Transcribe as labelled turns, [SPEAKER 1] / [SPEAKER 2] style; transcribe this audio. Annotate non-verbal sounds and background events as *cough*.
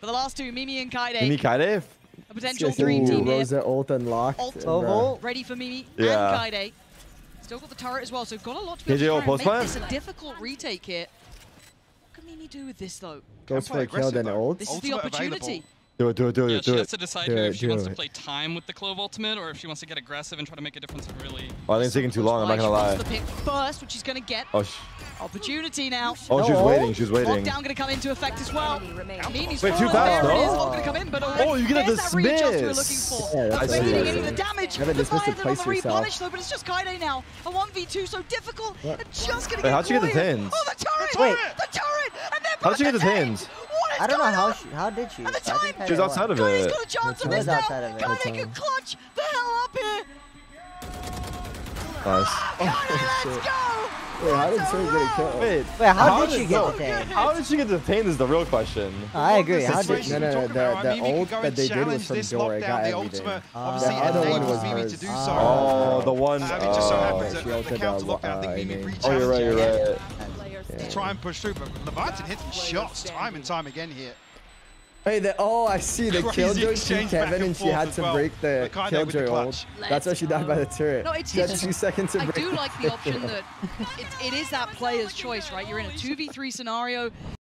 [SPEAKER 1] For the last two, Mimi and Kyedae,
[SPEAKER 2] Mimi Kyedae?
[SPEAKER 1] a potential
[SPEAKER 3] Ooh,
[SPEAKER 1] dream team here.
[SPEAKER 3] Rosa ult unlocked.
[SPEAKER 1] Ult.
[SPEAKER 3] bruh.
[SPEAKER 4] Oval.
[SPEAKER 1] Ready for Mimi
[SPEAKER 2] Yeah.
[SPEAKER 1] and Kyedae. Still got the turret as well, so got a lot to be able to
[SPEAKER 2] ult
[SPEAKER 1] try and
[SPEAKER 2] post
[SPEAKER 1] make this a difficult retake here. What can Mimi do with this though?
[SPEAKER 3] Goes for a kill, then
[SPEAKER 5] aggressive, though.
[SPEAKER 3] ult.
[SPEAKER 1] This is the
[SPEAKER 5] opportunity. available.
[SPEAKER 1] Opportunity.
[SPEAKER 2] Do it, do it, do it,
[SPEAKER 6] Yeah, she
[SPEAKER 2] do
[SPEAKER 6] has to decide
[SPEAKER 3] Do
[SPEAKER 6] here
[SPEAKER 3] it,
[SPEAKER 6] if she
[SPEAKER 3] do
[SPEAKER 6] wants to play time with the Clove Ultimate or if she wants to get aggressive and try to make a difference and really.
[SPEAKER 2] Oh, I think it's taking too long, I'm not gonna
[SPEAKER 1] she
[SPEAKER 2] lie.
[SPEAKER 1] wants the pick first, which she's gonna get.
[SPEAKER 2] Oh, sh
[SPEAKER 1] Opportunity now.
[SPEAKER 2] oh she was waiting, she was waiting.
[SPEAKER 1] Lockdown gonna come into effect as well. Mimi's
[SPEAKER 2] Wait, two
[SPEAKER 1] fallen,
[SPEAKER 2] pass,
[SPEAKER 1] there it
[SPEAKER 2] no?
[SPEAKER 1] is, not gonna come in, but
[SPEAKER 2] Oh, you get
[SPEAKER 1] there's
[SPEAKER 2] the
[SPEAKER 1] we were
[SPEAKER 2] dismiss.
[SPEAKER 1] looking for.
[SPEAKER 3] Yeah,
[SPEAKER 1] Not
[SPEAKER 3] that's
[SPEAKER 1] fading
[SPEAKER 3] what it
[SPEAKER 1] any of the damage.
[SPEAKER 3] Never dismiss
[SPEAKER 1] Leviathan
[SPEAKER 3] to
[SPEAKER 1] on
[SPEAKER 3] place
[SPEAKER 1] the
[SPEAKER 3] yourself.
[SPEAKER 1] though, but it's just Kyedae now. A 1v2 so difficult.
[SPEAKER 3] What?
[SPEAKER 1] And just gonna
[SPEAKER 2] Wait,
[SPEAKER 1] get
[SPEAKER 2] how'd she get the
[SPEAKER 1] Warriors.
[SPEAKER 2] tins?
[SPEAKER 1] Oh, the turret!
[SPEAKER 4] Wait.
[SPEAKER 1] The turret! And then
[SPEAKER 2] How'd she get the
[SPEAKER 1] tins?
[SPEAKER 2] Tins?
[SPEAKER 1] What is
[SPEAKER 4] I don't know how she, how did she?
[SPEAKER 1] And the time-
[SPEAKER 2] She was outside of
[SPEAKER 1] Kyedae's
[SPEAKER 2] it.
[SPEAKER 1] got a chance on
[SPEAKER 4] She
[SPEAKER 1] this
[SPEAKER 4] was outside of it.
[SPEAKER 1] Kyedae can
[SPEAKER 3] That's
[SPEAKER 1] clutch the hell up here.
[SPEAKER 2] Nice.
[SPEAKER 1] Kyedae, let's *laughs* go!
[SPEAKER 3] Wait, how did Suri get a kill?
[SPEAKER 2] Wait,
[SPEAKER 4] Wait, how,
[SPEAKER 2] How
[SPEAKER 4] did she get
[SPEAKER 2] no.
[SPEAKER 4] detained?
[SPEAKER 2] how did she get detained is the real question.
[SPEAKER 4] I agree. How did
[SPEAKER 5] is
[SPEAKER 4] she?
[SPEAKER 3] No, no, no, the- the ult that they did was from
[SPEAKER 5] this
[SPEAKER 3] Dora,
[SPEAKER 5] lockdown,
[SPEAKER 3] got
[SPEAKER 5] the
[SPEAKER 3] everything.
[SPEAKER 5] ultimate, obviously
[SPEAKER 4] The other
[SPEAKER 3] one was hers.
[SPEAKER 5] to do so.
[SPEAKER 2] Oh, the one.
[SPEAKER 5] It just so
[SPEAKER 2] oh.
[SPEAKER 5] happens that
[SPEAKER 3] She
[SPEAKER 5] the
[SPEAKER 3] ulted,
[SPEAKER 5] counter
[SPEAKER 3] uh,
[SPEAKER 5] lockdown, I think
[SPEAKER 3] uh,
[SPEAKER 5] Mimi
[SPEAKER 3] Amy.
[SPEAKER 2] Oh, you're right, you're right.
[SPEAKER 5] To try and push through, but Leviathan hits shots time and time again here.
[SPEAKER 3] Hey, the, oh, I see. The
[SPEAKER 5] Crazy
[SPEAKER 3] killjoy to Kevin,
[SPEAKER 5] and
[SPEAKER 3] and she had to
[SPEAKER 5] well.
[SPEAKER 3] break the
[SPEAKER 5] But Kyedae with the
[SPEAKER 3] killjoy ult.
[SPEAKER 5] clutch.
[SPEAKER 3] That's why she died by the turret.
[SPEAKER 1] No, it's-
[SPEAKER 3] she had
[SPEAKER 1] it's-
[SPEAKER 3] two seconds to
[SPEAKER 1] I
[SPEAKER 3] break
[SPEAKER 1] do
[SPEAKER 3] the
[SPEAKER 1] like the option *laughs* that it, it is that player's choice, right? You're in a 2v3 scenario.